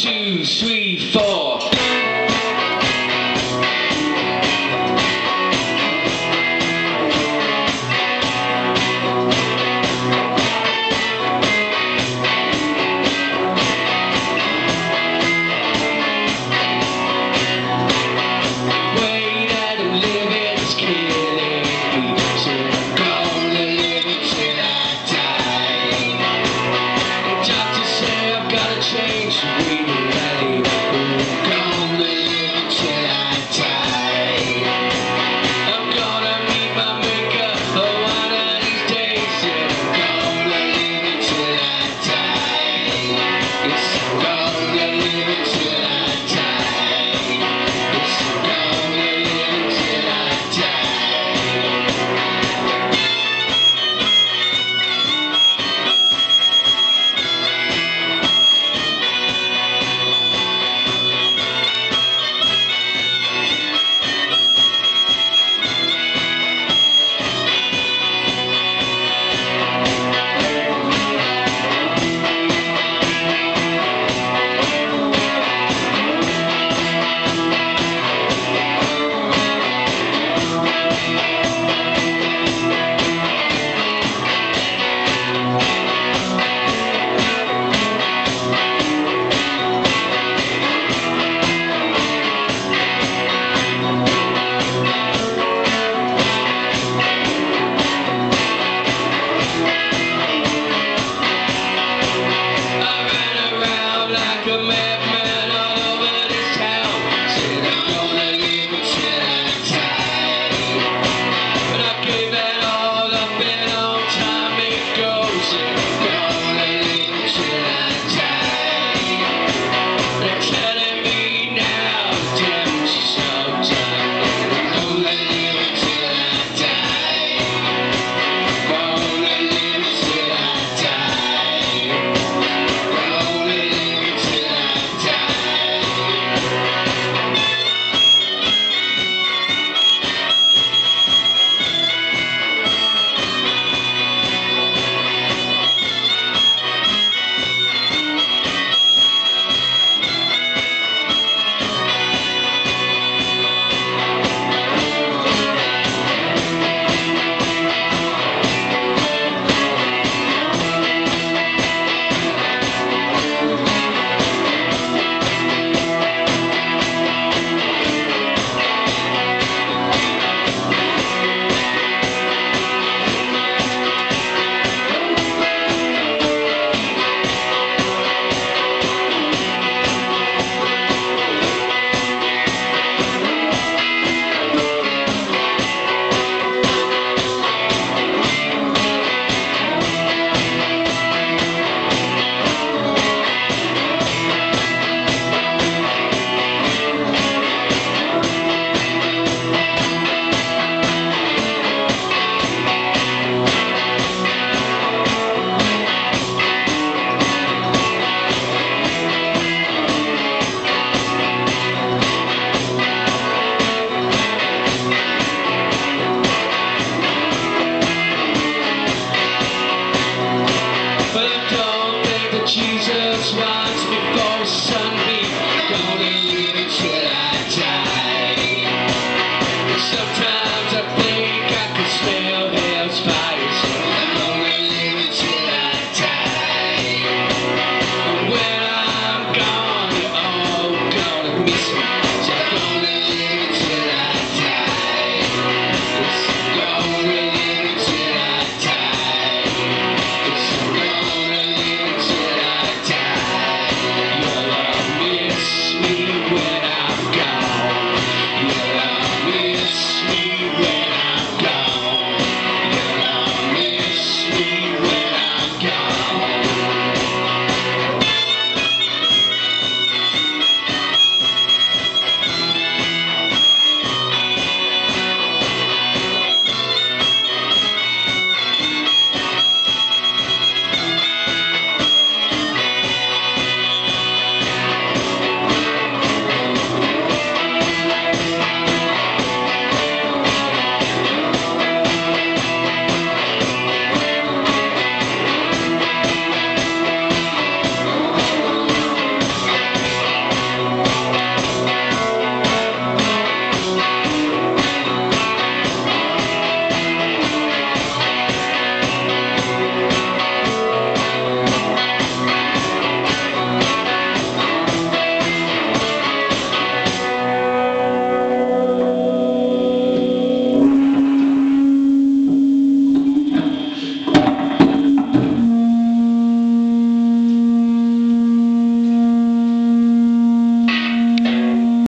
Two, three, four. But I don't